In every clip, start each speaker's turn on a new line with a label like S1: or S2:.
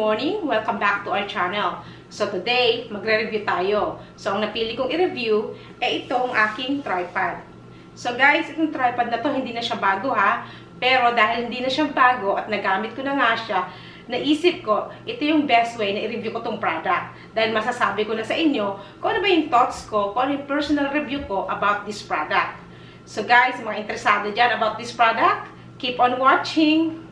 S1: Morning! Welcome back to our channel. So today, magre-review tayo. So ang napili kong i-review ay itong aking tripod. So guys, itong tripod na to hindi na siya bago ha. Pero dahil hindi na siya bago at nagamit ko na nga siya, naisip ko, ito yung best way na i-review ko tong product. Dahil masasabi ko na sa inyo kung ano ba yung thoughts ko, kung ano yung personal review ko about this product. So guys, mga interesado dyan about this product, keep on watching!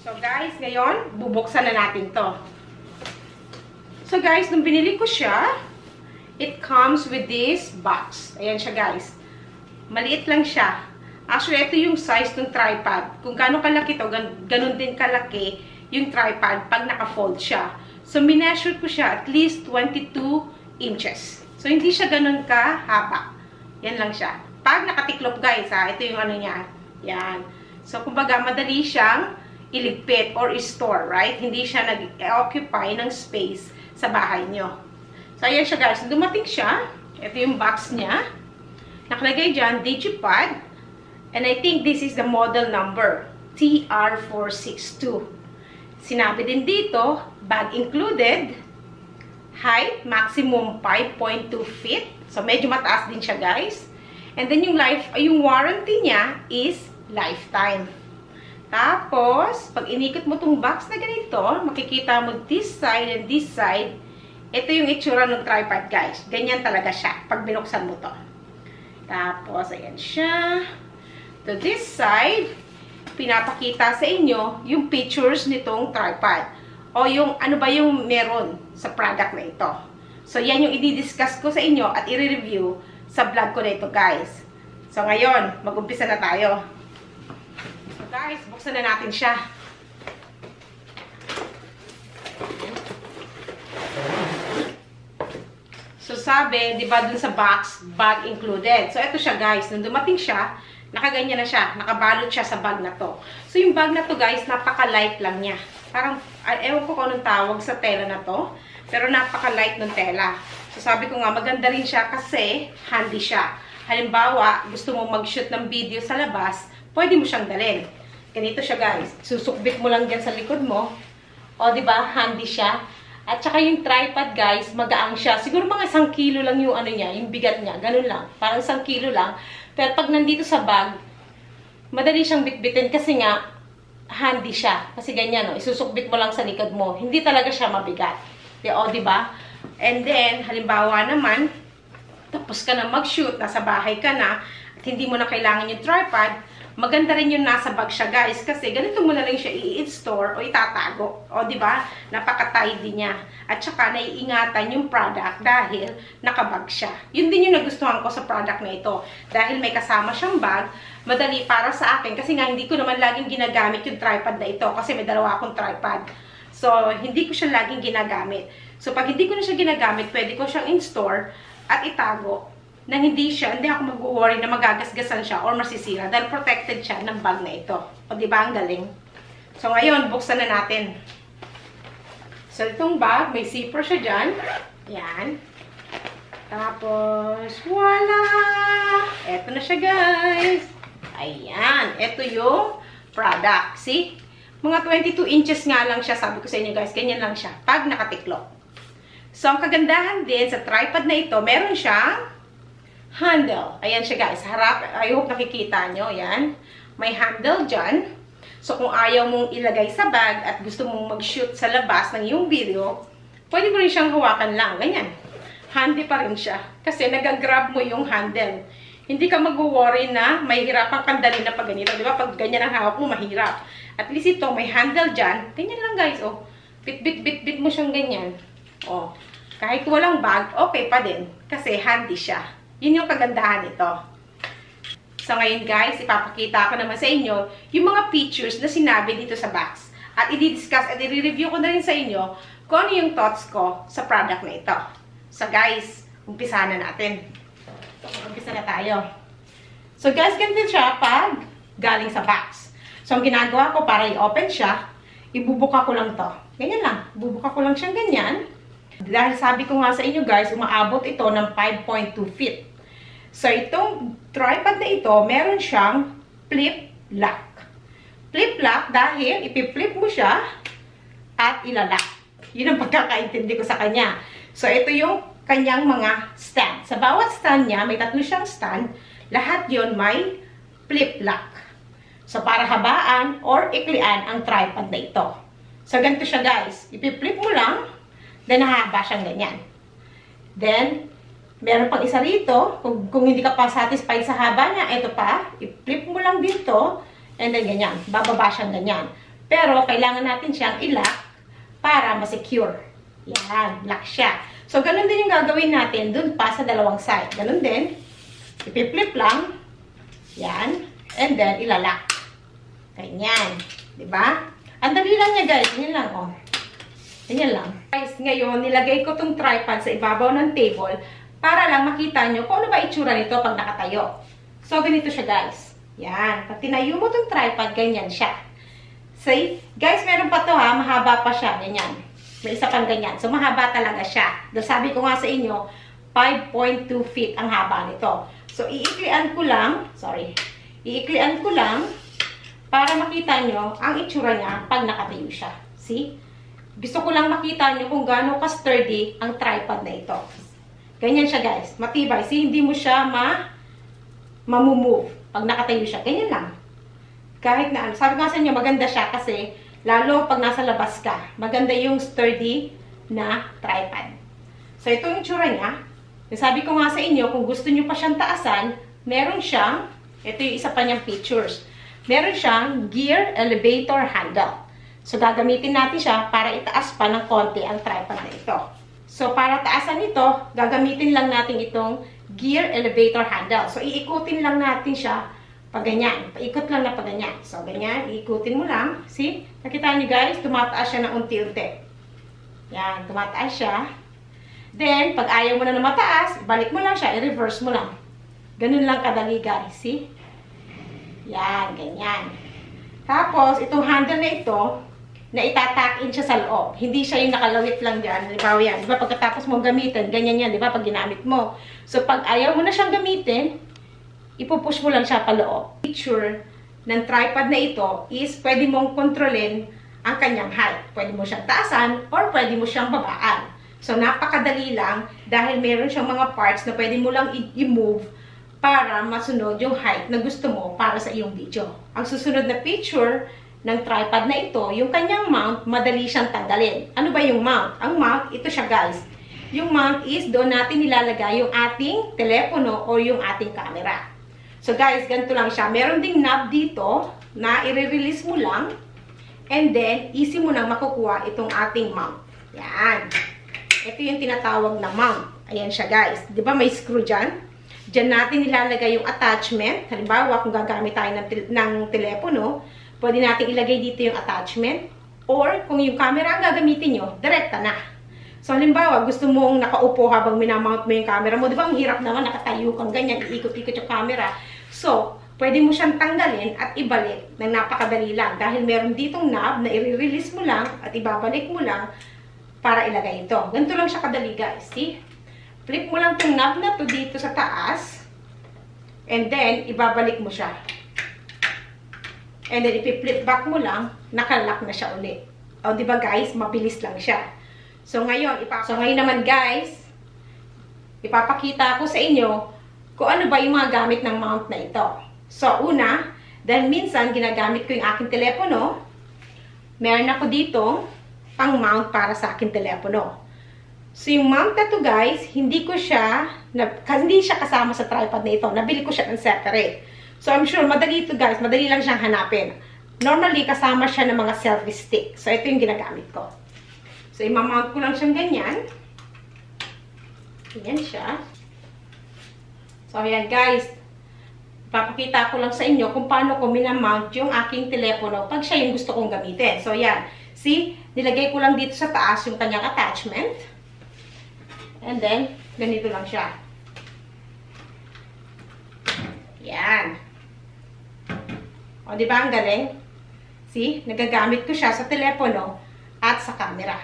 S1: So guys, ngayon, bubuksan na natin to. So guys, nung binili ko siya, it comes with this box. Ayan siya guys. Maliit lang siya. Actually, ito yung size ng tripod. Kung gaano kalaki to, gan ganun din kalaki yung tripod pag naka-fold siya. So, mineasure ko siya at least 22 inches. So, hindi siya ganun kahaba. Yan lang siya. Pag nakatiklop guys, ha, ito yung ano niya. Yan. So, kumbaga, madali siyang iligpit or store, right? Hindi siya nag-occupy ng space sa bahay nyo. So, ayan siya guys. Dumating siya. Ito yung box niya. Nakalagay dyan, Digipad. And I think this is the model number, TR462. Sinabi din dito, bag included, height, maximum 5.2 feet. So, medyo mataas din siya guys. And then yung life, yung warranty niya is lifetime. Tapos, pag inikot mo tong box na ganito, makikita mo this side and this side. Ito yung itsura ng tripod, guys. Ganyan talaga siya pag binuksan mo to. Tapos, ayan siya. To this side, pinapakita sa inyo yung pictures nitong tripod. O yung ano ba yung meron sa product na ito. So, yan yung i-discuss ko sa inyo at i-review sa vlog ko na ito, guys. So, ngayon, mag-umpisa na tayo guys, buksan na natin siya. So sabi, di ba dun sa box, bag included. So ito siya guys, nung dumating siya, nakaganyan na siya, nakabalot siya sa bag na to. So yung bag na to guys, napaka-light lang niya. Parang, ewan ko kung anong tawag sa tela na to, pero napaka-light ng tela. So sabi ko nga, maganda rin siya kasi handy siya. Halimbawa, gusto mo mag-shoot ng video sa labas, pwede mo siyang dalhin. Ganito siya guys. Susukbit mo lang dyan sa likod mo. O, di ba Handy siya. At saka yung tripod guys, magaang siya. Siguro mga isang kilo lang yung ano niya, yung bigat niya. Ganun lang. Parang isang kilo lang. Pero pag nandito sa bag, madali siyang bitbitin kasi nga, handy siya. Kasi ganyan, no? isusukbit mo lang sa likod mo. Hindi talaga siya mabigat. Di, o, di ba? And then, halimbawa naman, tapos ka na mag-shoot, nasa bahay ka na, at hindi mo na kailangan yung tripod, Maganda rin yung nasa bag siya, guys. Kasi ganito mo na lang siya i-store o itatago. O, di ba? Napaka-tidy niya. At saka, naiingatan yung product dahil nakabag siya. Yun din yung nagustuhan ko sa product na ito. Dahil may kasama siyang bag, madali para sa akin. Kasi nga, hindi ko naman laging ginagamit yung tripod na ito. Kasi may dalawa akong tripod. So, hindi ko siya laging ginagamit. So, pag hindi ko na siya ginagamit, pwede ko siyang in-store at itago nang hindi siya, hindi ako mag-worry na magagasgasan siya or masisira dahil protected siya ng bag na ito. O di ba ang galing? So ngayon, buksan na natin. So itong bag, may zipper siya dyan. Yan. Tapos, voila! Ito na siya guys. Ayan. Ito yung product. See? Mga 22 inches nga lang siya, sabi ko sa inyo guys. Ganyan lang siya. Pag nakatiklop. So, ang kagandahan din sa tripod na ito, meron siyang handle. Ayan siya guys. Harap, I hope nakikita nyo. Ayan. May handle dyan. So kung ayaw mong ilagay sa bag at gusto mong mag-shoot sa labas ng iyong video, pwede mo rin siyang hawakan lang. Ganyan. Handy pa rin siya. Kasi nagagrab mo yung handle. Hindi ka mag-worry na may hirapan kang dali na pag ganito. Di ba? Pag ganyan ang hawak mo, mahirap. At least ito, may handle dyan. Ganyan lang guys. Oh. Bit, bit, bit, bit mo siyang ganyan. Oh. Kahit walang bag, okay pa din. Kasi handy siya. Yun yung kagandahan nito. So ngayon guys, ipapakita ko naman sa inyo yung mga features na sinabi dito sa box. At i-discuss at i-review ko na rin sa inyo kung ano yung thoughts ko sa product na ito. So guys, umpisa na natin. Umpisa na tayo. So guys, ganito siya pag galing sa box. So ang ginagawa ko para i-open siya, ibubuka ko lang to. Ganyan lang. Bubuka ko lang siyang ganyan. Dahil sabi ko nga sa inyo guys, umaabot ito ng 5.2 feet. So, itong tripod na ito, meron siyang flip lock. Flip lock dahil ipiflip mo siya at ilalak. Yun ang pagkakaintindi ko sa kanya. So, ito yung kanyang mga stand. Sa bawat stand niya, may tatlo siyang stand. Lahat yon may flip lock. So, para habaan or iklian ang tripod na ito. So, ganito siya guys. Ipi-flip mo lang, then hahaba siyang ganyan. Then, meron pang isa rito. Kung, kung hindi ka pa satisfied sa haba niya, ito pa. I-flip mo lang dito, and then ganyan. Bababa siyang ganyan. Pero, kailangan natin siyang ilak para ma-secure. Yan, lock siya. So, ganun din yung gagawin natin dun pa sa dalawang side. Ganun din. Ipi-flip lang. Yan. And then, ilalak. Ganyan. Diba? Ang dali lang niya, guys. Ganyan lang, oh. Ganyan lang. Guys, ngayon, nilagay ko tong tripod sa ibabaw ng table para lang makita nyo kung ano ba itsura nito pag nakatayo. So, ganito siya, guys. Yan. Pag tinayo mo tong tripod, ganyan siya. See? Guys, meron pa to ha. Mahaba pa siya. Ganyan. May isa pang ganyan. So, mahaba talaga siya. Dahil sabi ko nga sa inyo, 5.2 feet ang haba nito. So, iiklian ko lang. Sorry. Iiklian ko lang para makita nyo ang itsura niya pag nakatayo siya. See? Gusto ko lang makita nyo kung gaano ka-sturdy ang tripod na ito. Ganyan siya, guys. Matibay. See, hindi mo siya ma mamumove pag nakatayo siya. Ganyan lang kahit na. Sabi nga sa inyo, maganda siya kasi lalo pag nasa labas ka, maganda yung sturdy na tripod. So, ito yung tsura niya. Sabi ko nga sa inyo, kung gusto niyo pa siyang taasan, meron siyang, ito yung isa pa niyang features, meron siyang gear elevator handle. So, gagamitin natin siya para itaas pa ng konti ang tripod na ito. So, para taasan ito, gagamitin lang natin itong gear elevator handle. So, iikutin lang natin siya pag ganyan. Paikot lang na pag. So, ganyan. Iikutin mo lang. See? Nakita niyo guys, tumataas siya ng unti-unti. Yan, tumataas siya. Then, pag ayaw mo na na mataas, balik mo lang siya, i-reverse mo lang. Ganun lang kadali guys. See? Yan, ganyan. Tapos, itong handle na ito, na itatakin siya sa loob. Hindi siya yung nakalawit lang dyan. Di ba yan? Di ba pagkatapos mong gamitin, ganyan yan, di ba? Pag ginamit mo. So, pag ayaw mo na siyang gamitin, ipupush mo lang siya paloob. Feature ng tripod na ito is pwede mong kontrolin ang kanyang height. Pwede mo siyang taasan or pwede mo siyang babaan. So, napakadali lang dahil meron siyang mga parts na pwede mo lang i-move para masunod yung height na gusto mo para sa iyong video. Ang susunod na feature ng tripod na ito, yung kanyang mount, madali siyang tanggalin. Ano ba yung mount? Ang mount, ito siya guys. Yung mount is doon natin nilalagay yung ating telepono o yung ating camera. So guys, ganito lang siya. Meron ding knob dito na i-release mo lang. And then, easy mo nang makukuha itong ating mount. Yan. Ito yung tinatawag na mount. Ayan siya guys. Di ba may screw dyan? Diyan natin nilalagay yung attachment. Halimbawa, kung gagamit tayo ng, ng telepono, pwede natin ilagay dito yung attachment. Or, kung yung camera ang gagamitin nyo, direkta na. So, halimbawa, gusto mong nakaupo habang minamount mo yung camera mo. Di ba, ang hirap naman, nakatayo kang ganyan, iikot-ikot yung camera. So, pwede mo siyang tanggalin at ibalik ng napakadali lang. Dahil meron ditong knob na i-release mo lang at ibabalik mo lang para ilagay ito. Ganito lang siya kadali guys. See? Flip mo lang itong knob na to dito sa taas. And then, ibabalik mo siya. And then, ipi-flip back mo lang, nakalock na siya ulit. O, di ba guys? Mabilis lang siya. So, ngayon, so, ngayon naman guys, ipapakita ko sa inyo kung ano ba yung mga gamit ng mount na ito. So, una, dahil minsan ginagamit ko yung aking telepono, meron ako dito pang mount para sa aking telepono. So, yung mount na to guys, hindi ko siya, na, hindi siya kasama sa tripod na ito. Nabili ko siya ng separate. So, I'm sure, madali ito guys, madali lang siyang hanapin. Normally, kasama siya ng mga selfie stick. So, ito yung ginagamit ko. So, imamount ko lang siyang ganyan. Ganyan siya. So, ayan guys. Papakita ko lang sa inyo kung paano ko minamount yung aking telepono pag siya yung gusto kong gamitin. So, ayan. See? Nilagay ko lang dito sa taas yung kanyang attachment. And then, ganito lang siya. Yan. O, di ba ang galing? See? Nagagamit ko siya sa telepono at sa camera.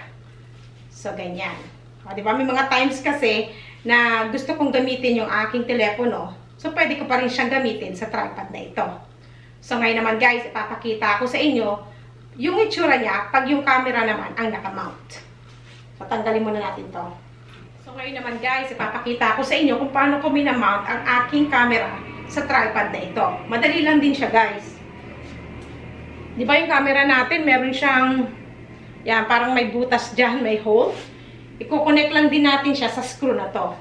S1: So, ganyan. O, di ba? May mga times kasi na gusto kong gamitin yung aking telepono, so pwede ko pa rin siyang gamitin sa tripod na ito. So ngayon naman guys, ipapakita ko sa inyo yung itsura niya pag yung camera naman ang nakamount. Patanggalin muna natin to. So ngayon naman guys, ipapakita ko sa inyo kung paano ko minamount ang aking camera sa tripod na ito. Madali lang din siya guys. Di ba yung camera natin, meron siyang, yan, parang may butas dyan, may hole. Iko-connect lang din natin siya sa screw na to.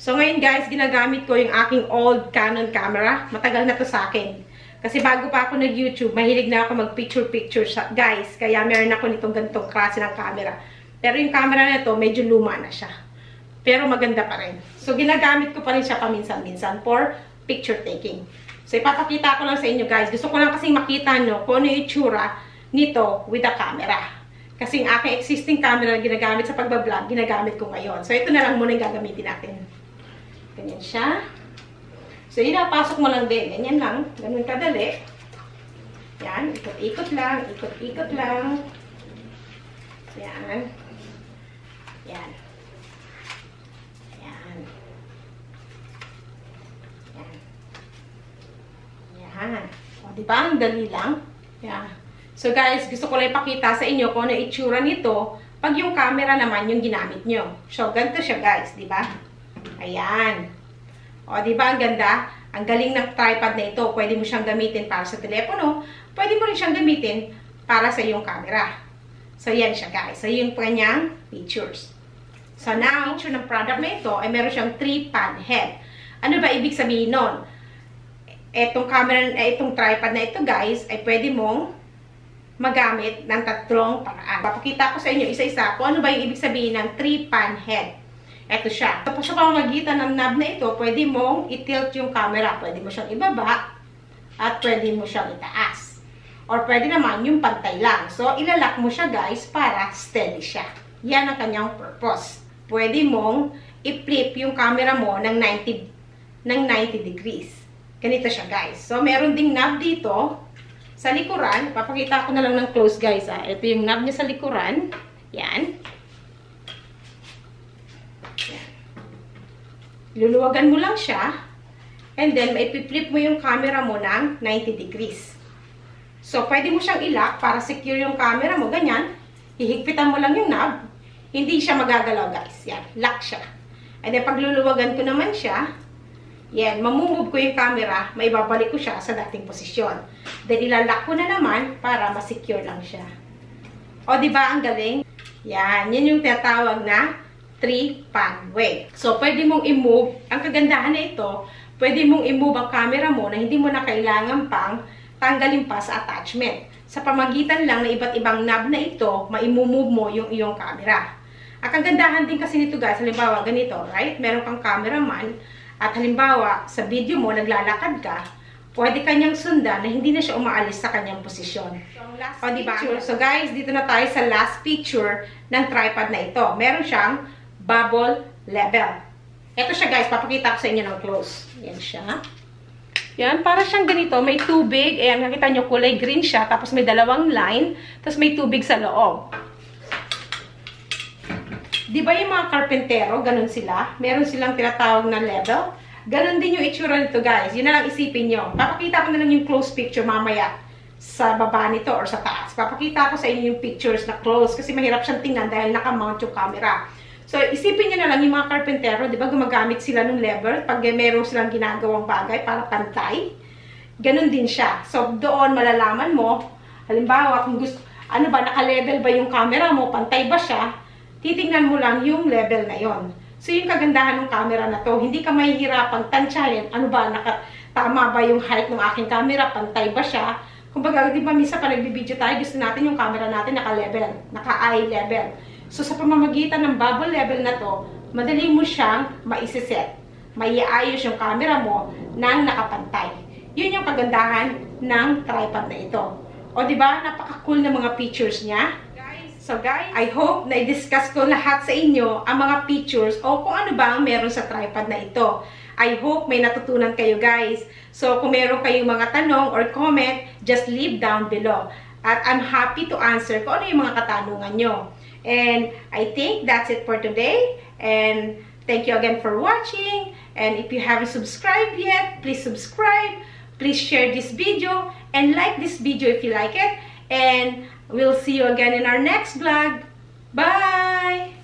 S1: So ngayon guys, ginagamit ko yung aking old Canon camera. Matagal na to sa akin. Kasi bago pa ako nag-YouTube, mahilig na ako mag-picture-picture guys. Kaya meron ako nitong ganitong klase ng camera. Pero yung camera na to, medyo luma na siya. Pero maganda pa rin. So ginagamit ko pa rin siya paminsan-minsan for picture taking. So, ipapakita ko lang sa inyo guys. Gusto ko lang kasi makita nyo kung ano yung itsura nito with the camera. Kasi yung aking existing camera na ginagamit sa pagbablog, ginagamit ko ngayon. So, ito na lang muna yung gagamitin natin. Ganyan siya. So, inapasok mo lang din. Ganyan lang. Ganun kadali. Yan. Ikot-ikot lang. Ikot-ikot lang. Yan. Yan. Yan. O, di ba? Ang dali lang. Yan. So, guys, gusto ko lang ipakita sa inyo kung ano itsura nito pag yung camera naman yung ginamit nyo. So, ganito siya, guys. Di ba? Ayan. O, di ba? Ang ganda. Ang galing ng tripod na ito. Pwede mo siyang gamitin para sa telepono. Pwede mo rin siyang gamitin para sa iyong camera. So, yan siya, guys. So, yung kanyang features. So, now, feature ng product na ito ay meron siyang 3-pan head. Ano ba ibig sabihin nun? Etong camera, eh, itong tripod na ito guys, ay pwede mong magamit ng tatlong paraan. Papakita ko sa inyo isa-isa kung ano ba yung ibig sabihin ng 3-pan head. Ito siya. Sa pamamagitan ng knob na ito, pwede mong i-tilt yung camera. Pwede mo siyang ibaba at pwede mo siyang itaas. Or pwede naman yung pantay lang. So, ilalak mo siya guys para steady siya. Yan ang kanyang purpose. Pwede mong i-flip yung camera mo ng 90, ng 90 degrees. Ganito siya, guys. So, meron ding knob dito sa likuran. Papakita ko na lang ng close, guys. Ah. Ito yung knob niya sa likuran. Yan. Luluwagan mo lang siya. And then, maipip-flip mo yung camera mo ng 90 degrees. So, pwede mo siyang ilak para secure yung camera mo. Ganyan. Hihigpitan mo lang yung knob. Hindi siya magagalaw, guys. Yan. Lock siya. And then, pag luluwagan ko naman siya, yan, mamumove ko yung camera, may babalik ko siya sa dating posisyon. Then, ilalak ko na naman para masecure lang siya. O, di ba ang galing? Yan, yan yung tinatawag na three-pan way. So, pwede mong i-move, ang kagandahan na ito, pwede mong i-move ang camera mo na hindi mo na kailangan pang tanggalin pa sa attachment. Sa pamagitan lang ng iba't ibang knob na ito, ma-move mo yung iyong camera. Ang kagandahan din kasi nito guys, halimbawa ganito, right? Meron kang cameraman, at halimbawa, sa video mo, naglalakad ka, pwede kanyang sundan na hindi na siya umaalis sa kanyang posisyon. So, o, diba? Picture. So, guys, dito na tayo sa last picture ng tripod na ito. Meron siyang bubble level. Ito siya, guys. Papakita ko sa inyo ng close. Yan siya. Yan, para siyang ganito. May tubig. Ayan, nakita nyo, kulay green siya. Tapos may dalawang line. Tapos may tubig sa loob. Di ba yung mga karpentero, ganun sila? Meron silang tinatawag na level. Ganun din yung itsura nito, guys. Yun na lang isipin nyo. Papakita ko na lang yung close picture mamaya sa baba nito or sa taas. Papakita ko sa inyo yung pictures na close kasi mahirap siyang tingnan dahil nakamount yung camera. So, isipin nyo na lang yung mga karpentero, di ba, gumagamit sila ng lever pag meron silang ginagawang bagay para pantay. Ganun din siya. So, doon malalaman mo, halimbawa, kung gusto, ano ba, naka-level ba yung camera mo, pantay ba siya, titingnan mo lang yung level na yon. So, yung kagandahan ng camera na to, hindi ka mahihirapang tansyahin, ano ba, naka, tama ba yung height ng aking camera, pantay ba siya. Kumbaga, di ba, misa pa nagbibideo tayo, gusto natin yung camera natin naka-level, naka-eye level. So, sa pamamagitan ng bubble level na to, madali mo siyang maisiset. Maiayos yung camera mo nang nakapantay. Yun yung kagandahan ng tripod na ito. O, di ba, napaka-cool ng mga features niya. So guys, I hope na i-discuss ko lahat sa inyo ang mga features o kung ano ba ang meron sa tripod na ito. I hope may natutunan kayo guys. So kung meron kayong mga tanong or comment, just leave down below. At I'm happy to answer kung ano yung mga katanungan nyo. And I think that's it for today. And thank you again for watching. And if you haven't subscribed yet, please subscribe. Please share this video and like this video if you like it. And We'll see you again in our next vlog. Bye!